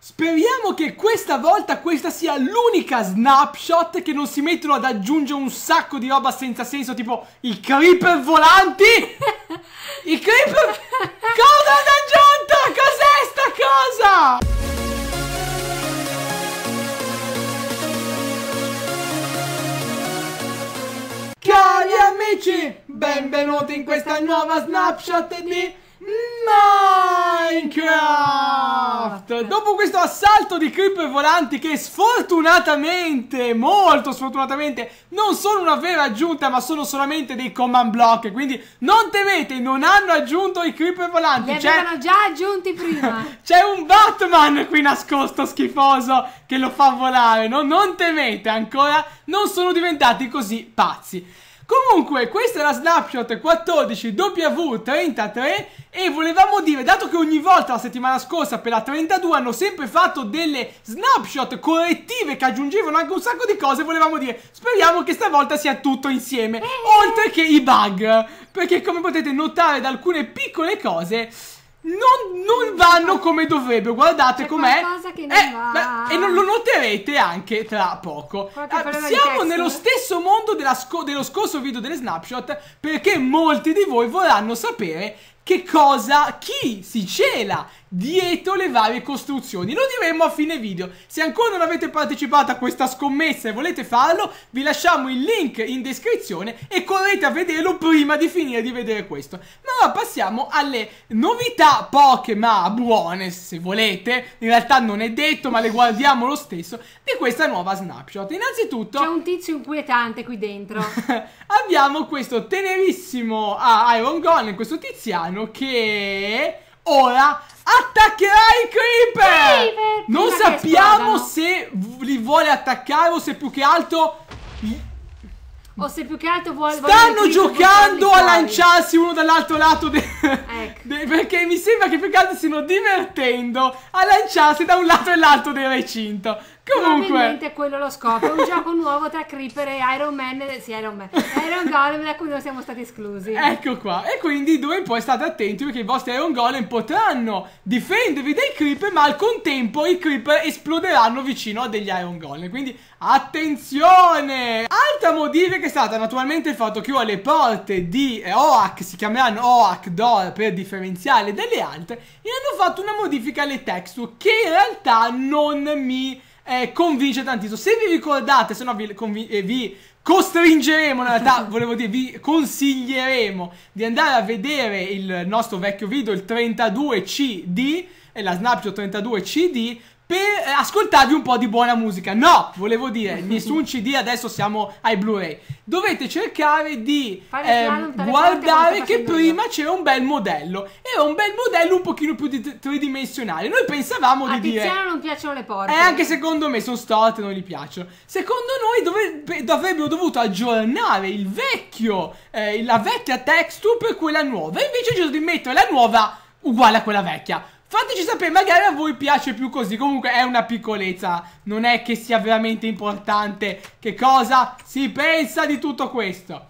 Speriamo che questa volta questa sia l'unica snapshot che non si mettono ad aggiungere un sacco di roba senza senso tipo i creeper volanti I creeper... Cosa aggiunto? Cos'è sta cosa? Cari amici, benvenuti in questa nuova snapshot di Minecraft! Dopo questo assalto di creeper volanti che sfortunatamente, molto sfortunatamente Non sono una vera aggiunta ma sono solamente dei command block Quindi non temete, non hanno aggiunto i creeper volanti Li avevano già aggiunti prima. C'è un Batman qui nascosto schifoso che lo fa volare no? Non temete ancora, non sono diventati così pazzi Comunque, questa è la snapshot 14W33 e volevamo dire, dato che ogni volta la settimana scorsa per la 32 hanno sempre fatto delle snapshot correttive che aggiungevano anche un sacco di cose, volevamo dire, speriamo che stavolta sia tutto insieme, oltre che i bug, perché come potete notare da alcune piccole cose non, non, vanno come dovrebbero. Guardate com'è. che non eh, va. E non lo noterete anche tra poco. Ah, siamo nello stesso mondo sco dello scorso video delle snapshot. Perché molti di voi vorranno sapere che cosa, chi si cela dietro le varie costruzioni. Lo diremo a fine video. Se ancora non avete partecipato a questa scommessa e volete farlo, vi lasciamo il link in descrizione e correte a vederlo prima di finire di vedere questo. Ma ora passiamo alle novità poche ma buone, se volete. In realtà non è detto, ma le guardiamo lo stesso, di questa nuova snapshot. Innanzitutto... C'è un tizio inquietante qui dentro. abbiamo questo tenerissimo ah, Iron Golem, questo tiziano che ora attaccherà i creeper! creeper non sappiamo se li vuole attaccare o se più che altro o se più che altro vuole Stanno giocando a lanciarsi uno dall'altro lato de... ecco. de... Perché mi sembra che più che altro stiano divertendo A lanciarsi da un lato e l'altro del recinto Comunque. Probabilmente quello lo scopo È un gioco nuovo tra Creeper e Iron Man Sì Iron Man Iron Golem da cui non siamo stati esclusi. Ecco qua E quindi dove poi state attenti Perché i vostri Iron Golem potranno difendervi dai Creeper Ma al contempo i Creeper esploderanno vicino a degli Iron Golem Quindi attenzione! Altra modifica è stata naturalmente il fatto che ora le porte di OAK Si chiameranno OAK Door per differenziare dalle altre E hanno fatto una modifica alle texture Che in realtà non mi eh, convince tantissimo. Se vi ricordate, se no vi, eh, vi costringeremo, in realtà volevo dire, vi consiglieremo di andare a vedere il nostro vecchio video, il 32CD, e la Snapshot 32CD, per eh, ascoltarvi un po' di buona musica. No, volevo dire, nessun CD, adesso siamo ai Blu-ray. Dovete cercare di eh, guardare che prima c'era un bel modello. Era un bel modello un pochino più tridimensionale. Noi pensavamo A di dire... A non piacciono le porte. Eh, anche secondo me sono storte, non gli piacciono. Secondo noi dove, avrebbero dovuto aggiornare il vecchio, eh, la vecchia texture per quella nuova. Invece deciso di mettere la nuova uguale a quella vecchia. Fateci sapere, magari a voi piace più così. Comunque è una piccolezza. Non è che sia veramente importante Che cosa si pensa di tutto questo.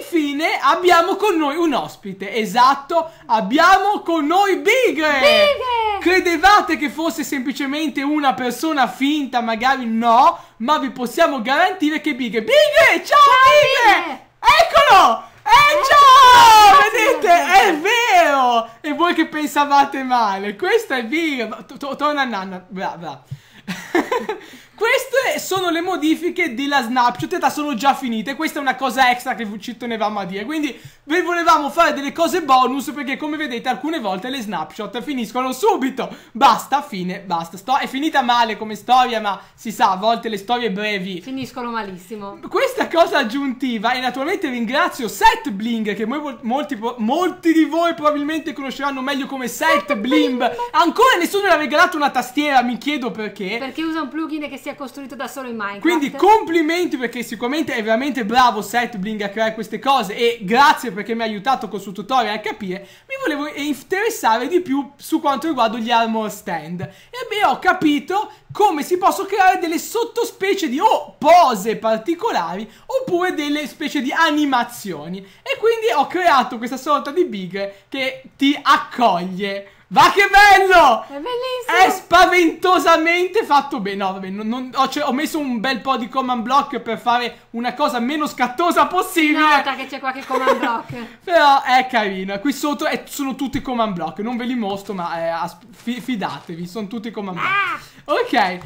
Infine abbiamo con noi un ospite. Esatto, abbiamo con noi Bigre! Bigre! Credevate che fosse semplicemente una persona finta? Magari no Ma vi possiamo garantire che Bigre Bigre, ciao, ciao Bigre! Bigre! Eccolo! Eh ciao! Vedete? È vero! E voi che pensavate male? Questo è vero. Torna a Nanna. Brava. Queste sono le modifiche della snapshot, realtà sono già finite, questa è una cosa extra che ci tenevamo a dire, quindi vi volevamo fare delle cose bonus perché come vedete alcune volte le snapshot finiscono subito, basta, fine, basta, Sto è finita male come storia ma si sa, a volte le storie brevi finiscono malissimo. Questa cosa aggiuntiva e naturalmente ringrazio Set Bling che molti, molti di voi probabilmente conosceranno meglio come Set Blimb, ancora nessuno le ha regalato una tastiera, mi chiedo perché. Perché usa un plugin che si è costruito da solo in Minecraft. Quindi complimenti perché sicuramente è veramente bravo Setbling a creare queste cose e grazie perché mi ha aiutato col suo tutorial a capire. Mi volevo interessare di più su quanto riguarda gli armor stand. E beh, ho capito come si possono creare delle sottospecie di o pose particolari oppure delle specie di animazioni. E quindi ho creato questa sorta di big che ti accoglie Va che bello! È bellissimo! È spaventosamente fatto bene. No, vabbè, non- non- ho, cioè, ho messo un bel po' di command block per fare una cosa meno scattosa possibile. Nota che c'è qualche command block. Però è carino. Qui sotto è- sono tutti command block. Non ve li mostro, ma eh, fi- fidatevi, sono tutti command block. Ah! Ok, e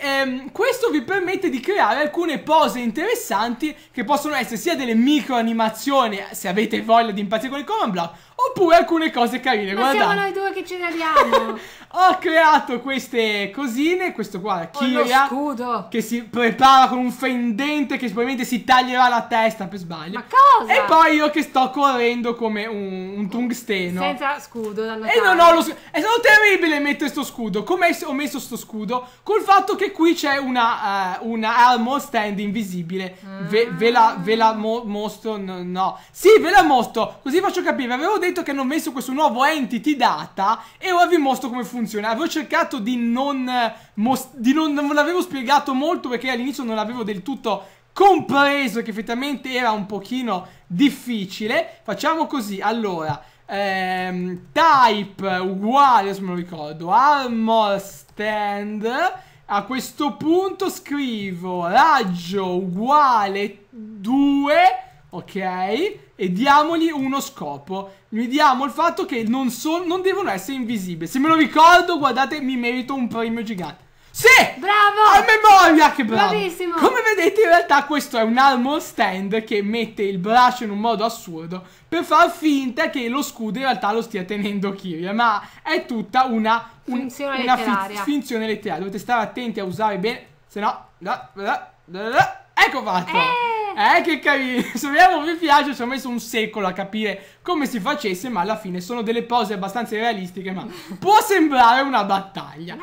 ehm, questo vi permette di creare alcune pose interessanti che possono essere sia delle micro animazioni, se avete voglia di impazzire con il command block, oppure alcune cose carine. Ma siamo Guardate, noi due che ci radiamo. ho creato queste cosine, questo qua, lo Kiria, scudo. che si prepara con un fendente che probabilmente si taglierà la testa per sbaglio. Ma cosa? E poi io che sto correndo come un, un tungsteno. Senza scudo da notare. E non ho lo scudo. È stato terribile mettere sto scudo. Come ho messo sto scudo? Col fatto che qui c'è una, eh, una armor stand invisibile. Ve, ve la, ve la mo- mostro. No, no. Sì, ve la mostro. Così faccio capire. Avevo detto che hanno messo questo nuovo entity data. E ora vi mostro come funziona. Avevo cercato di non. di non, non l'avevo spiegato molto perché all'inizio non l'avevo del tutto compreso che effettivamente era un pochino difficile. Facciamo così, allora, ehm, type uguale, adesso me lo ricordo, armor stand. A questo punto scrivo raggio uguale 2, ok? E diamogli uno scopo. Gli diamo il fatto che non, so- non devono essere invisibili. Se me lo ricordo, guardate, mi merito un premio gigante. Sì! Bravo! A memoria, che bravo! Bravissimo! Come vedete, in realtà, questo è un armor stand che mette il braccio in un modo assurdo per far finta che lo scudo in realtà lo stia tenendo Kiria. Ma è tutta una, un- Finzione una letteraria. finzione letteraria. Dovete stare attenti a usare bene, se no. Ecco fatto! Eh! Eh, che carino! Se vediamo vi piace, ci ho messo un secolo a capire come si facesse, ma alla fine sono delle pose abbastanza realistiche, ma può sembrare una battaglia.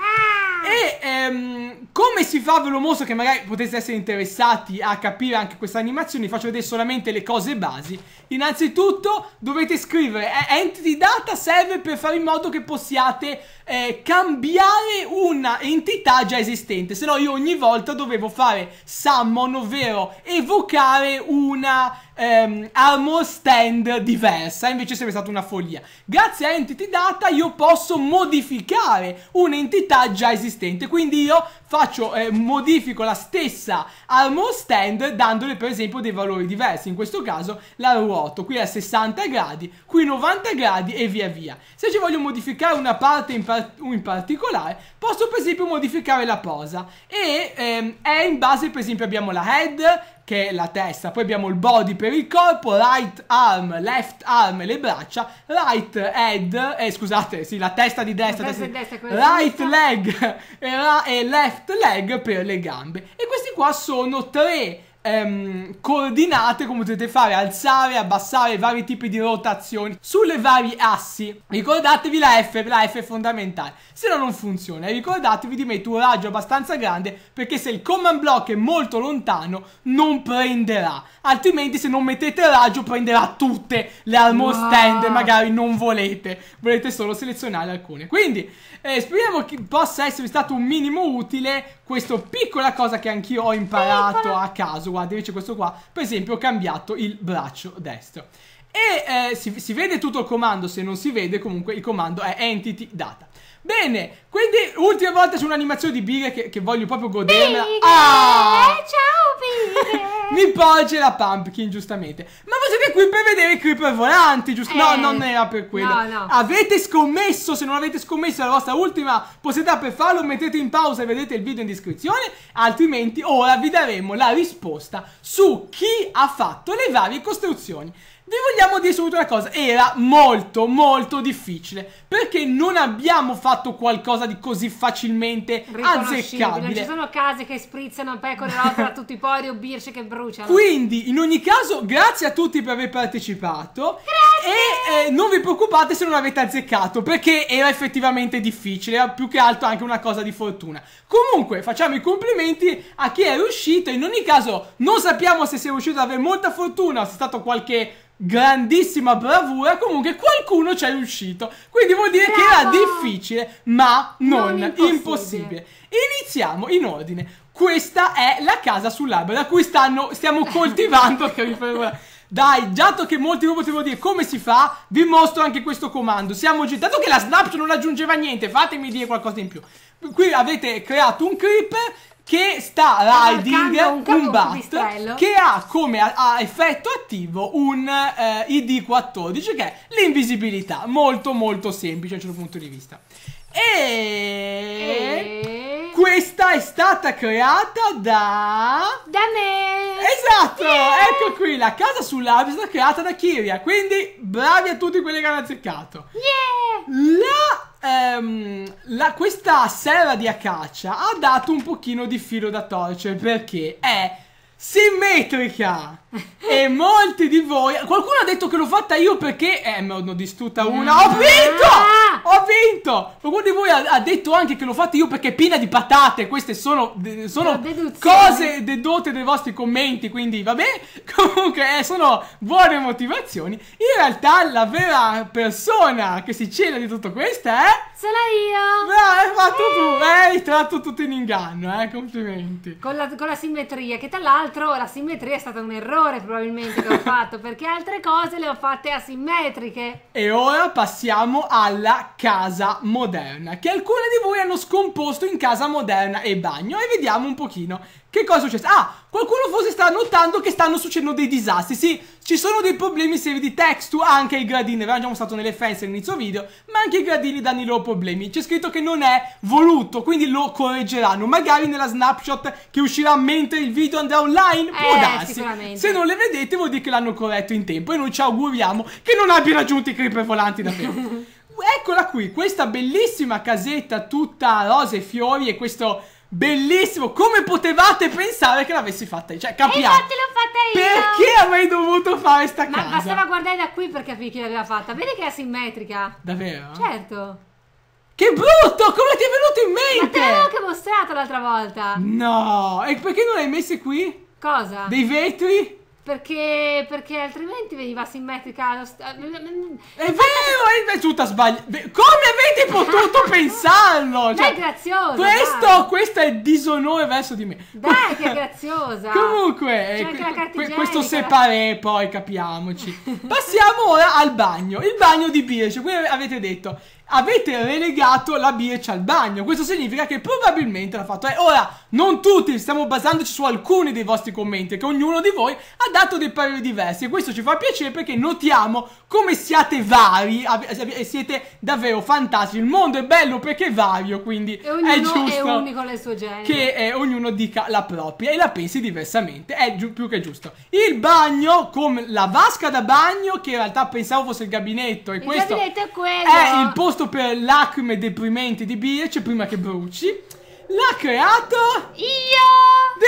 E ehm, come si fa, ve lo mostro che magari potete essere interessati a capire anche questa animazione, vi faccio vedere solamente le cose basi. Innanzitutto dovete scrivere, eh, entity data serve per fare in modo che possiate eh, cambiare una entità già esistente, se no io ogni volta dovevo fare summon, ovvero evocare una ehm, armor stand diversa, invece sarebbe stata una follia. Grazie a Entity Data io posso modificare un'entità già esistente, quindi io faccio, eh, modifico la stessa armor stand dandole per esempio dei valori diversi, in questo caso la ruoto, qui a 60 gradi, qui 90 gradi e via via. Se ci voglio modificare una parte in, par- in particolare, posso per esempio modificare la posa. E ehm, è in base per esempio abbiamo la head che è la testa, poi abbiamo il body per il corpo, right arm, left arm e le braccia, right head, eh, scusate, sì, la testa di destra, La testa testa di destra right leg e, e left leg per le gambe. E questi qua sono tre ehm, coordinate come potete fare alzare, abbassare vari tipi di rotazioni sulle varie assi. Ricordatevi la F, la F è fondamentale. Se no non funziona. E ricordatevi di mettere un raggio abbastanza grande perché se il command block è molto lontano non prenderà. Altrimenti se non mettete il raggio prenderà tutte le armor Wow. stand magari non volete. Volete solo selezionare alcune. Quindi eh, speriamo che possa esservi stato un minimo utile questa piccola cosa che anch'io ho imparato a caso. Guarda, invece questo qua, per esempio, ho cambiato il braccio destro. E eh, si, si vede tutto il comando, se non si vede comunque il comando è entity data. Bene, quindi ultima volta c'è un'animazione di Bighe che, che voglio proprio godermela. Bighe! Ah! Ciao Bighe! Mi porge la pumpkin, giustamente. Ma voi siete qui per vedere i creeper volanti, giusto? No, Eh, non era per quello. no, no. Avete scommesso? Se non avete scommesso, la vostra ultima possibilità per farlo. Mettete in pausa e vedete il video in descrizione. Altrimenti, ora vi daremo la risposta su chi ha fatto le varie costruzioni. Vi vogliamo dire subito una cosa, era molto molto difficile perché non abbiamo fatto qualcosa di così facilmente Riconoscibile. Non azzeccabile. ci sono case che sprizzano pecore rotte da tutti i pori o birce che bruciano. Quindi, in ogni caso, grazie a tutti per aver partecipato. E eh, non vi preoccupate se non avete azzeccato, perché era effettivamente difficile, era più che altro anche una cosa di fortuna. Comunque, facciamo i complimenti a chi è riuscito. In ogni caso, non sappiamo se sia riuscito ad avere molta fortuna o se è stato qualche grandissima bravura. Comunque, qualcuno ci è riuscito. Quindi vuol dire che era Bravo! difficile, ma non, Non impossibile. impossibile. Iniziamo in ordine. Questa è la casa sull'albero da cui stanno, stiamo coltivando. Dai, dato che molti non potevano dire come si fa, vi mostro anche questo comando. Siamo già... Dato che la snapshot non aggiungeva niente, fatemi dire qualcosa in più. Qui avete creato un creeper che sta riding un, un bat che ha come a, a effetto attivo un eh, ID14 che è l'invisibilità. Molto molto semplice a un certo punto di vista. E... e... questa è stata creata da... Da me! Esatto! Yeah! Ecco qui, la casa sull'albero è stata creata da Kiria. Quindi bravi a tutti quelli che hanno azzeccato. Yeah! La, um, la, questa serra di acacia ha dato un pochino di filo da torcere perché è simmetrica. e molti di voi. Qualcuno ha detto che l'ho fatta io perché. Eh, me ne ho distrutta una. Ho vinto! Ho vinto! Qualcuno di voi ha, ha, detto anche che l'ho fatta io perché è piena di patate. Queste sono, sono cose dedotte dai vostri commenti. Quindi, vabbè. Comunque, eh, sono buone motivazioni. In realtà, la vera persona che si cela di tutto questo è. Sono io! Beh, hai fatto eh. tu! Hai tratto tutto in inganno, eh, complimenti. Con la, con la simmetria, che tra l'altro la simmetria è stata un errore probabilmente che ho fatto, perché altre cose le ho fatte asimmetriche. E ora passiamo alla casa moderna, che alcuni di voi hanno scomposto in casa moderna e bagno, e vediamo un pochino che cosa è successo? Ah, qualcuno forse sta notando che stanno succedendo dei disastri. Sì, ci sono dei problemi seri di texture, anche i gradini, avevamo già mostrato nelle fence all'inizio video, ma anche i gradini danno i loro problemi. C'è scritto che non è voluto, quindi lo correggeranno. Magari nella snapshot che uscirà mentre il video andrà online, può eh, darsi. Se non le vedete vuol dire che l'hanno corretto in tempo e noi ci auguriamo che non abbia raggiunto i creeper volanti davvero. Eccola qui, questa bellissima casetta tutta rose e fiori e questo Bellissimo, come potevate pensare che l'avessi fatta io? Cioè, capiamo. Infatti l'ho fatta io. Perché avrei dovuto fare sta Ma casa? Ma bastava guardare da qui per capire chi l'aveva fatta. Vedi che è asimmetrica. Davvero? Certo. Che brutto! Come ti è venuto in mente? Ma te l'avevo anche mostrato l'altra volta. No, e perché non l'hai messe qui? Cosa? Dei vetri? Perché, perché altrimenti veniva simmetrica. Lo st- è vero, è tutta sbagliata. Come avete potuto pensarlo? Cioè, dai, graziosa. Questo, questo è disonore verso di me. Dai, che graziosa. Comunque, que- questo separé, poi capiamoci. Passiamo ora al bagno. Il bagno di Birch. Qui avete detto avete relegato la bircia al bagno. Questo significa che probabilmente l'ha fatto. Eh, ora, non tutti, stiamo basandoci su alcuni dei vostri commenti, che ognuno di voi ha dato dei pareri diversi. E questo ci fa piacere perché notiamo come siate vari e siete davvero fantastici. Il mondo è bello perché è vario, quindi è giusto è unico nel suo genere. che eh, ognuno dica la propria e la pensi diversamente. È più che giusto. Il bagno, come la vasca da bagno, che in realtà pensavo fosse il gabinetto. E il questo gabinetto è quello. È il posto per lacrime deprimenti di Birch prima che bruci. L'ha creato io! Di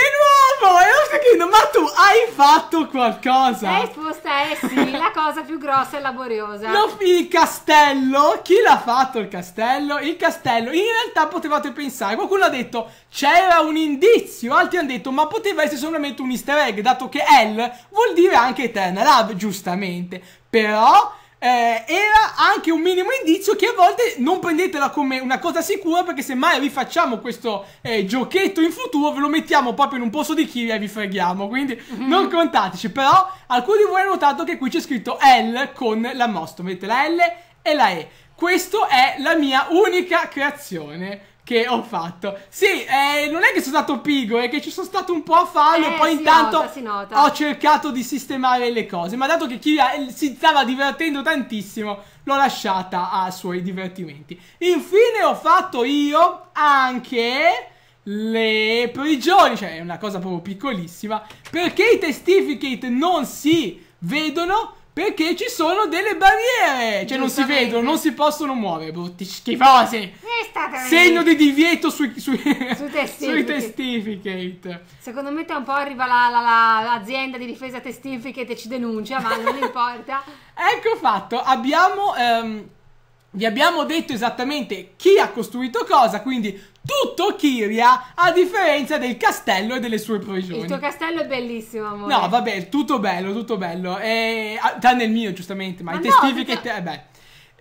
nuovo! E io sto chiedendo, ma tu hai fatto qualcosa? La risposta è sì, la cosa più grossa e laboriosa. Lo, il castello, chi l'ha fatto il castello? Il castello, in realtà potevate pensare, qualcuno ha detto c'era un indizio, altri hanno detto ma poteva essere solamente un easter egg, dato che L vuol dire anche Eternal Love, giustamente. Però eh, era anche un minimo indizio che a volte non prendetela come una cosa sicura perché se mai rifacciamo questo eh, giochetto in futuro ve lo mettiamo proprio in un posto di Kiria e vi freghiamo quindi mm-hmm. non contateci. Però alcuni di voi hanno notato che qui c'è scritto L con la mostro vedete la L e la E. Questa è la mia unica creazione che ho fatto. Sì, eh, non è che sono stato pigo, è che ci sono stato un po' a farlo eh, e poi intanto nota, nota. ho cercato di sistemare le cose. Ma dato che chi si stava divertendo tantissimo, l'ho lasciata ai suoi divertimenti. Infine ho fatto io anche le prigioni, cioè è una cosa proprio piccolissima, perché i testificate non si vedono perché ci sono delle barriere. Cioè non si vedono, non si possono muovere. Brutti schifosi. Segno di divieto sui, sui, sui, testificate. sui, testificate. Secondo me tra un po' arriva l'azienda la, la, di difesa testificate e ci denuncia, ma non importa. ecco fatto. Abbiamo... Um, vi abbiamo detto esattamente chi ha costruito cosa, quindi tutto Kiria, a differenza del castello e delle sue prigioni. Il tuo castello è bellissimo, amore. No, vabbè, tutto bello, tutto bello. E, tranne il mio, giustamente, ma, ma i no, testificati... Eh beh.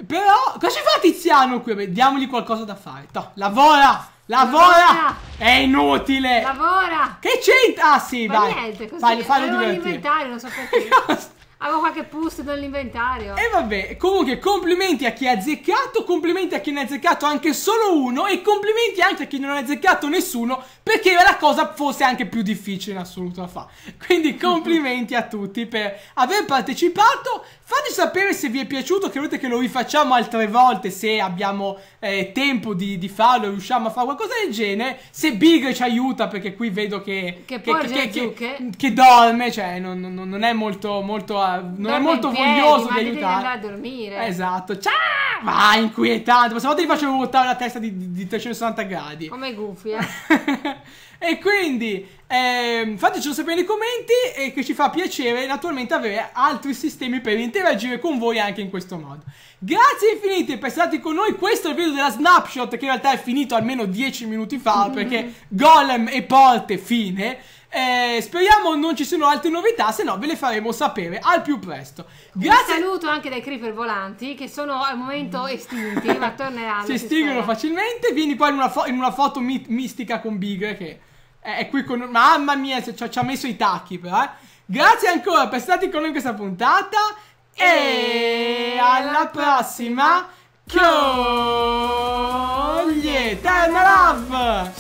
Però, cosa ci fa Tiziano qui? Beh, diamogli qualcosa da fare. Toh, lavora! Lavora! Lavora! È inutile! Lavora! Che c'entra? Ah sì, Fa vai. niente, così. Fai, fallo divertire. inventario, non so perché. Avevo qualche pust nell'inventario. E vabbè, comunque complimenti a chi ha azzeccato, complimenti a chi ne ha azzeccato anche solo uno e complimenti anche a chi non ha azzeccato nessuno perché la cosa fosse anche più difficile in assoluto da fare. Quindi complimenti a tutti per aver partecipato. Fateci sapere se vi è piaciuto, che volete che lo rifacciamo altre volte, se abbiamo eh, tempo di, di farlo, riusciamo a fare qualcosa del genere. Se Big ci aiuta, perché qui vedo che, Che che, che, che- che dorme, cioè non, non- non è molto, molto, eh, non è molto piedi, voglioso di aiutare. a dormire. Esatto, ciao! Ma inquietante, questa volta gli facevo ruotare la testa di, di- di 360 gradi. Come i gufi, eh. e quindi ehm, fatecelo sapere nei commenti e che ci fa piacere naturalmente avere altri sistemi per interagire con voi anche in questo modo. Grazie infinite per essere stati con noi. Questo è il video della snapshot che in realtà è finito almeno 10 minuti fa perché Golem e porte fine. Eh, speriamo non ci siano altre novità, se no ve le faremo sapere al più presto. Un Grazie. saluto anche dai creeper volanti che sono al momento estinti, ma torneranno. si estinguono facilmente. Vieni qua in una, in una foto mi- mistica con Big che è, è qui con Mamma mia, ci ha- messo i tacchi però. eh. Grazie ancora per stati con noi in questa puntata. E alla prossima. Con gli Eternal Love.